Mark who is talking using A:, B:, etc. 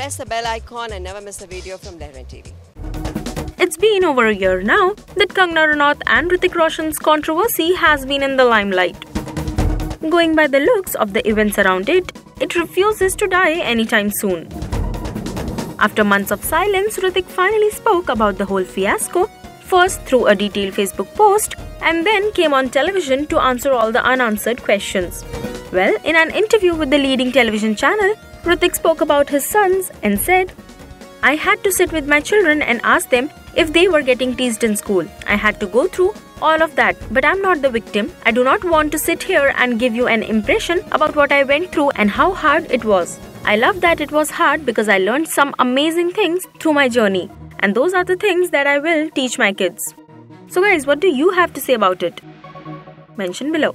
A: press the bell icon and never miss a video from Lehren TV.
B: It's been over a year now that Kangana Ranaut and Hrithik Roshan's controversy has been in the limelight. Going by the looks of the events around it, it refuses to die anytime soon. After months of silence, Hrithik finally spoke about the whole fiasco, first through a detailed Facebook post, and then came on television to answer all the unanswered questions. Well, in an interview with the leading television channel, Hrithik spoke about his sons and said, I had to sit with my children and ask them if they were getting teased in school. I had to go through all of that, but I'm not the victim. I do not want to sit here and give you an impression about what I went through and how hard it was. I love that it was hard because I learned some amazing things through my journey, and those are the things that I will teach my kids. So, guys, what do you have to say about it? Mention below.